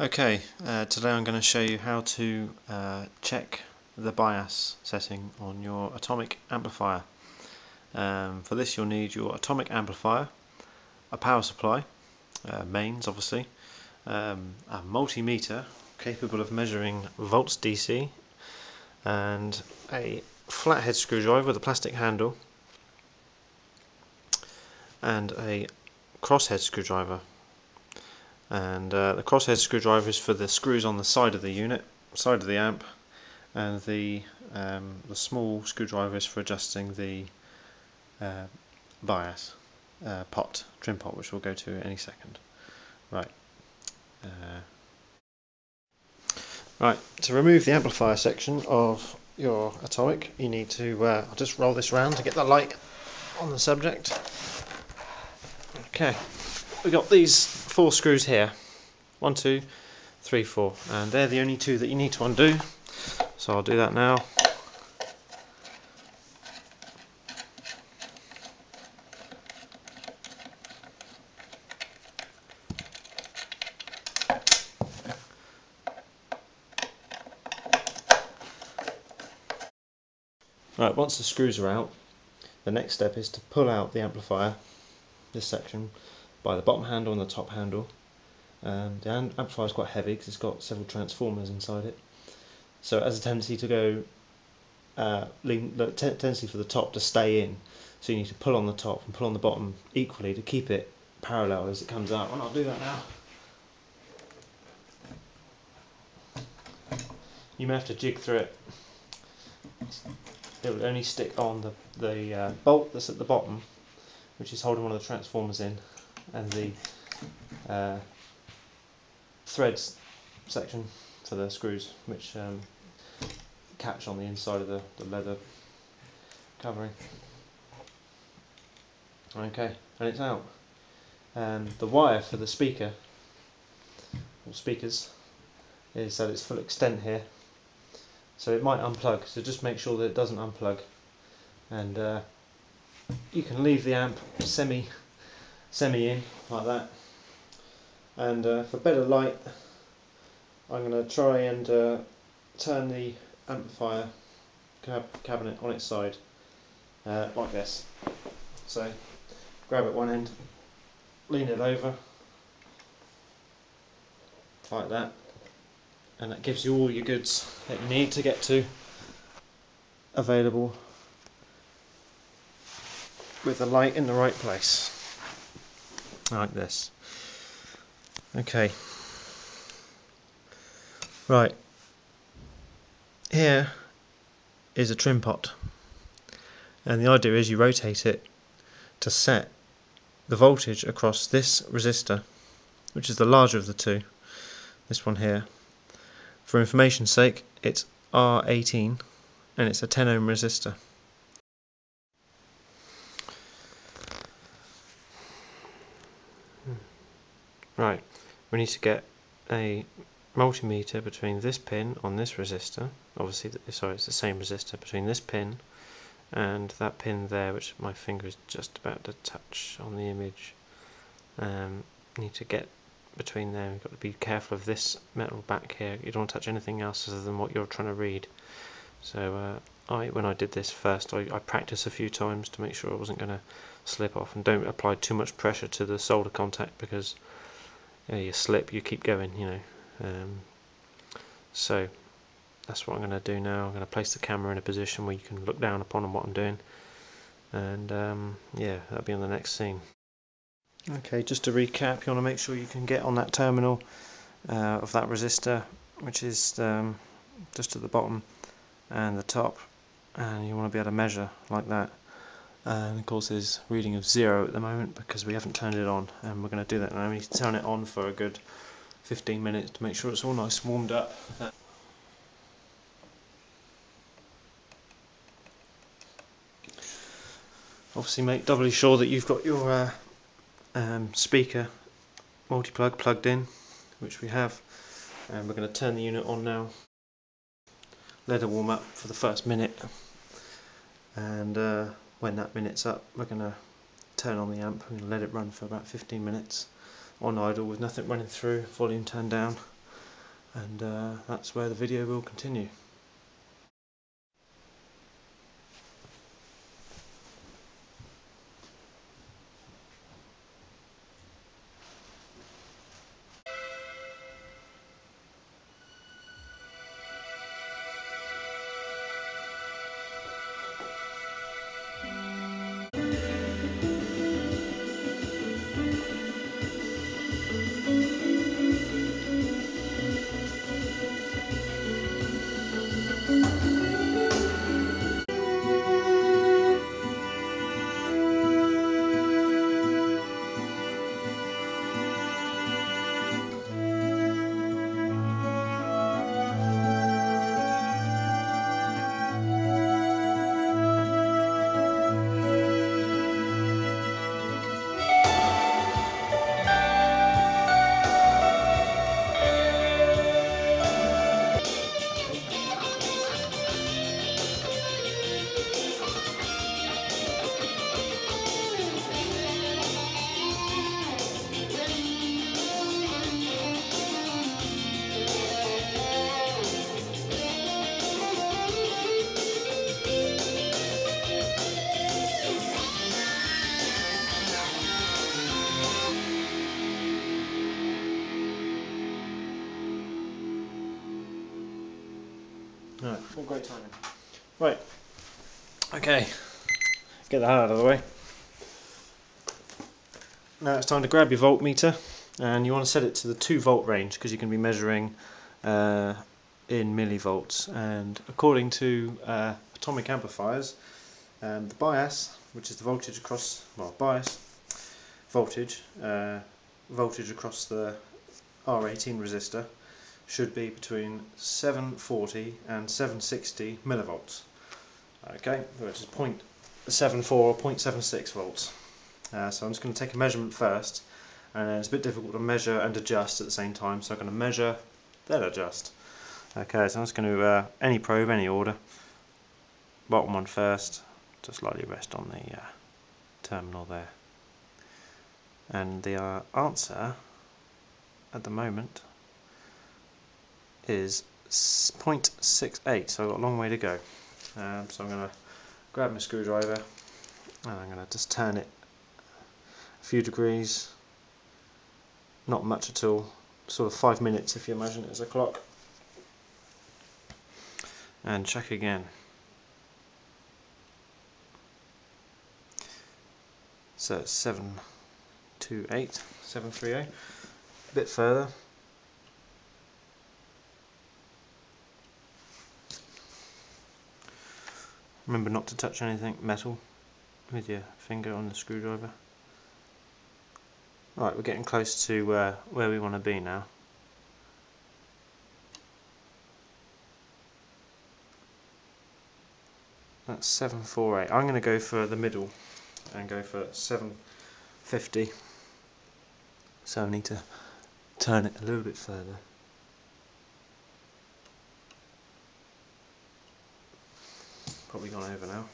Okay, uh, today I'm going to show you how to uh, check the bias setting on your atomic amplifier. Um, for this you'll need your atomic amplifier, a power supply, uh, mains obviously, um, a multimeter capable of measuring volts DC, and a flathead screwdriver with a plastic handle, and a crosshead screwdriver and uh, the crosshead screwdriver is for the screws on the side of the unit, side of the amp, and the um, the small screwdriver is for adjusting the uh, bias uh, pot, trim pot, which we'll go to any second. Right. Uh, right. To remove the amplifier section of your atomic, you need to. Uh, I'll just roll this around to get the light on the subject. Okay we've got these four screws here. One two three four. And they're the only two that you need to undo. So I'll do that now. Right, once the screws are out, the next step is to pull out the amplifier, this section, by the bottom handle and the top handle. Um, the amplifier is quite heavy because it's got several transformers inside it. So it has a tendency to go, uh, lean, tendency for the top to stay in. So you need to pull on the top and pull on the bottom equally to keep it parallel as it comes out. And I'll do that now. You may have to jig through it. It will only stick on the, the uh, bolt that's at the bottom, which is holding one of the transformers in and the uh, threads section for the screws which um, catch on the inside of the, the leather covering. Okay, and it's out. And the wire for the speaker, or speakers, is at its full extent here. So it might unplug, so just make sure that it doesn't unplug. And uh, you can leave the amp semi semi in like that. And uh, for better light I'm going to try and uh, turn the amplifier cab cabinet on its side uh, like this. So grab at one end lean it over like that. And that gives you all your goods that you need to get to available with the light in the right place like this. Okay. Right. Here is a trim pot. And the idea is you rotate it to set the voltage across this resistor, which is the larger of the two, this one here. For information's sake, it's R18 and it's a 10 ohm resistor. Right, we need to get a multimeter between this pin on this resistor, obviously, sorry, it's the same resistor, between this pin and that pin there, which my finger is just about to touch on the image. Um, need to get between there, you've got to be careful of this metal back here, you don't want to touch anything else other than what you're trying to read. So uh, I, when I did this first, I, I practiced a few times to make sure I wasn't going to slip off and don't apply too much pressure to the solder contact because you slip, you keep going, you know. Um, so that's what I'm going to do now. I'm going to place the camera in a position where you can look down upon what I'm doing. And um, yeah, that'll be on the next scene. Okay, just to recap, you want to make sure you can get on that terminal uh, of that resistor, which is um, just at the bottom and the top, and you want to be able to measure like that and of course there's reading of zero at the moment because we haven't turned it on and we're going to do that. Now we need to turn it on for a good 15 minutes to make sure it's all nice warmed up. Obviously make doubly sure that you've got your uh, um, speaker multi-plug plugged in which we have. And we're going to turn the unit on now. Let it warm up for the first minute. And uh, when that minute's up we're going to turn on the amp and let it run for about 15 minutes on idle with nothing running through, volume turned down and uh, that's where the video will continue. All great timing. Right, okay, get that out of the way. Now it's time to grab your voltmeter and you want to set it to the 2 volt range because you can be measuring uh, in millivolts and according to uh, atomic amplifiers um, the bias which is the voltage across well bias voltage uh, voltage across the R18 resistor should be between 740 and 760 millivolts. Okay, which is 0.74 or 0.76 volts. Uh, so I'm just going to take a measurement first, and it's a bit difficult to measure and adjust at the same time. So I'm going to measure, then adjust. Okay, so I'm just going to uh, any probe, any order. Bottom one first, just lightly rest on the uh, terminal there. And the uh, answer at the moment is 0.68 so I've got a long way to go. Um, so I'm going to grab my screwdriver and I'm going to just turn it a few degrees. Not much at all. Sort of five minutes if you imagine it as a clock. And check again. So it's 728 738 a bit further Remember not to touch anything metal with your finger on the screwdriver. Right, we're getting close to uh, where we want to be now. That's 748. I'm going to go for the middle and go for 750. So I need to turn it a little bit further. Probably gone over now.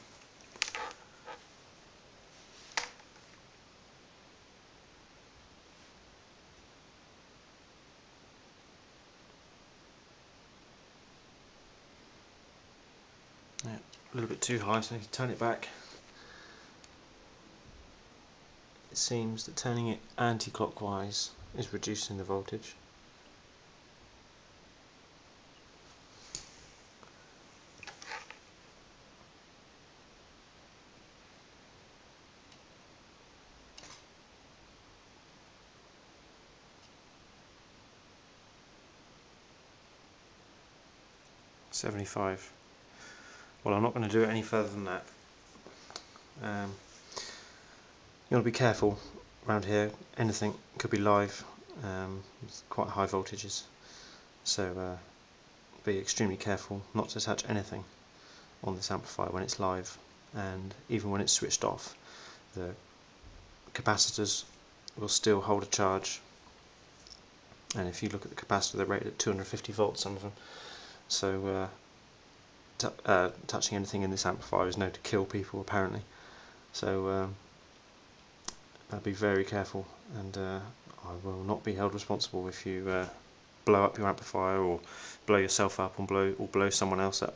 Yeah, a little bit too high, so I need to turn it back. It seems that turning it anti-clockwise is reducing the voltage. 75 well I'm not going to do it any further than that. Um, you want to be careful around here. Anything could be live. Um, quite high voltages. So uh, be extremely careful not to touch anything on this amplifier when it's live. And even when it's switched off the capacitors will still hold a charge. And if you look at the capacitor they're rated at 250 volts some of them so uh, uh, touching anything in this amplifier is known to kill people apparently. So um, I'd be very careful and uh, I will not be held responsible if you uh, blow up your amplifier or blow yourself up or blow or blow someone else up.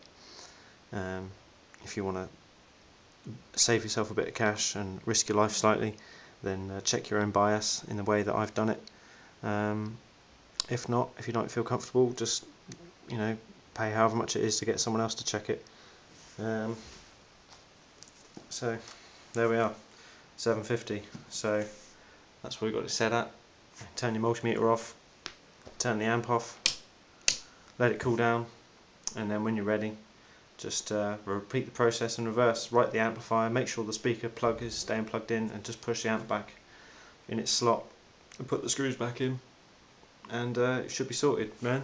Um, if you want to save yourself a bit of cash and risk your life slightly, then uh, check your own bias in the way that I've done it. Um, if not, if you don't feel comfortable, just you know pay however much it is to get someone else to check it. Um, so there we are, 750. So that's what we've got it set at. Turn your multimeter off, turn the amp off, let it cool down, and then when you're ready, just uh, repeat the process in reverse. Right the amplifier, make sure the speaker plug is staying plugged in, and just push the amp back in its slot and put the screws back in, and uh, it should be sorted, man.